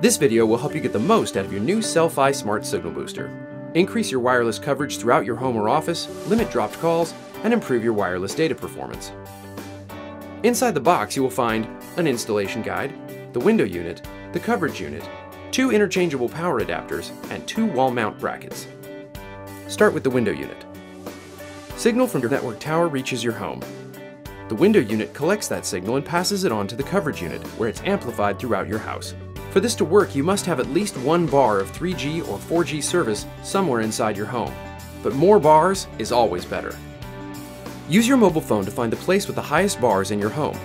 This video will help you get the most out of your new Cel-Fi Smart Signal Booster. Increase your wireless coverage throughout your home or office, limit dropped calls, and improve your wireless data performance. Inside the box you will find an installation guide, the window unit, the coverage unit, two interchangeable power adapters, and two wall mount brackets. Start with the window unit. Signal from your network tower reaches your home. The window unit collects that signal and passes it on to the coverage unit, where it's amplified throughout your house. For this to work, you must have at least one bar of 3G or 4G service somewhere inside your home. But more bars is always better. Use your mobile phone to find the place with the highest bars in your home.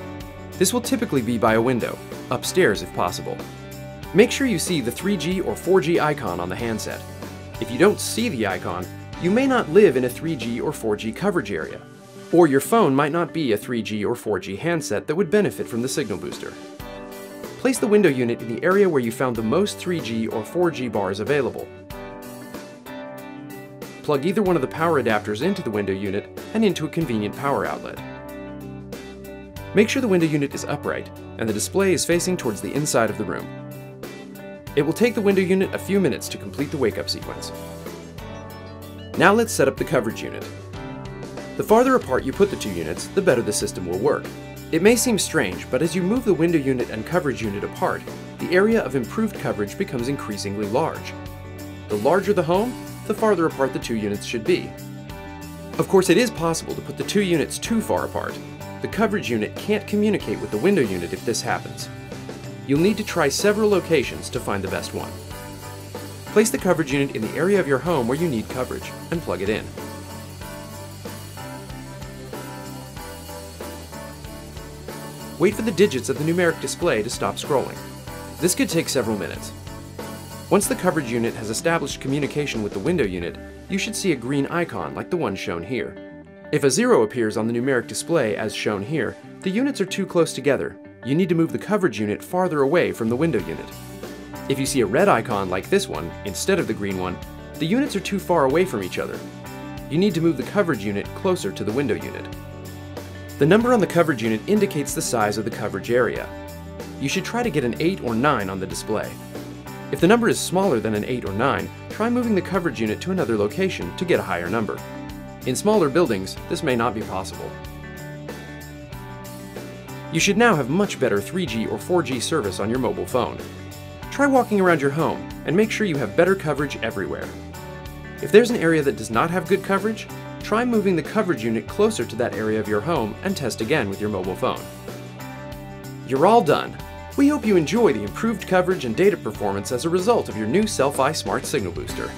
This will typically be by a window, upstairs if possible. Make sure you see the 3G or 4G icon on the handset. If you don't see the icon, you may not live in a 3G or 4G coverage area, or your phone might not be a 3G or 4G handset that would benefit from the signal booster. Place the window unit in the area where you found the most 3G or 4G bars available. Plug either one of the power adapters into the window unit and into a convenient power outlet. Make sure the window unit is upright and the display is facing towards the inside of the room. It will take the window unit a few minutes to complete the wake-up sequence. Now let's set up the coverage unit. The farther apart you put the two units, the better the system will work. It may seem strange, but as you move the window unit and coverage unit apart, the area of improved coverage becomes increasingly large. The larger the home, the farther apart the two units should be. Of course, it is possible to put the two units too far apart. The coverage unit can't communicate with the window unit if this happens. You'll need to try several locations to find the best one. Place the coverage unit in the area of your home where you need coverage and plug it in. Wait for the digits of the numeric display to stop scrolling. This could take several minutes. Once the coverage unit has established communication with the window unit, you should see a green icon like the one shown here. If a zero appears on the numeric display as shown here, the units are too close together. You need to move the coverage unit farther away from the window unit. If you see a red icon like this one, instead of the green one, the units are too far away from each other. You need to move the coverage unit closer to the window unit. The number on the coverage unit indicates the size of the coverage area. You should try to get an 8 or 9 on the display. If the number is smaller than an 8 or 9, try moving the coverage unit to another location to get a higher number. In smaller buildings, this may not be possible. You should now have much better 3G or 4G service on your mobile phone. Try walking around your home and make sure you have better coverage everywhere. If there's an area that does not have good coverage, try moving the coverage unit closer to that area of your home and test again with your mobile phone. You're all done. We hope you enjoy the improved coverage and data performance as a result of your new Cel-Fi Smart Signal Booster.